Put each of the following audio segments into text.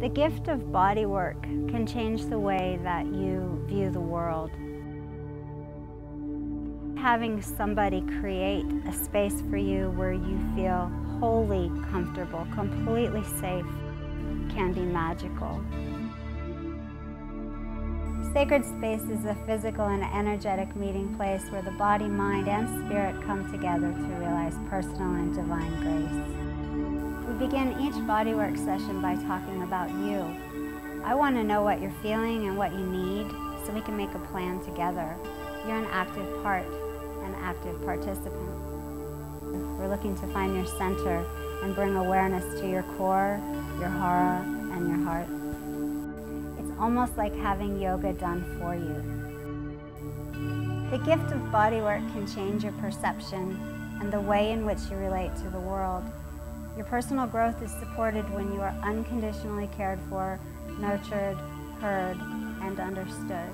The gift of body work can change the way that you view the world. Having somebody create a space for you where you feel wholly comfortable, completely safe, can be magical. Sacred Space is a physical and energetic meeting place where the body, mind, and spirit come together to realize personal and divine grace. We begin each bodywork session by talking about you. I want to know what you're feeling and what you need so we can make a plan together. You're an active part, an active participant. We're looking to find your center and bring awareness to your core, your hara, and your heart It's almost like having yoga done for you. The gift of bodywork can change your perception and the way in which you relate to the world. Your personal growth is supported when you are unconditionally cared for, nurtured, heard, and understood.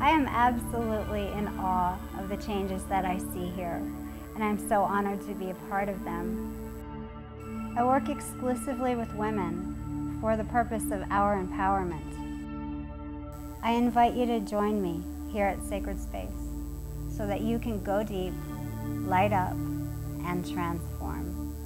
I am absolutely in awe of the changes that I see here, and I'm so honored to be a part of them. I work exclusively with women, for the purpose of our empowerment. I invite you to join me here at Sacred Space so that you can go deep, light up, and transform.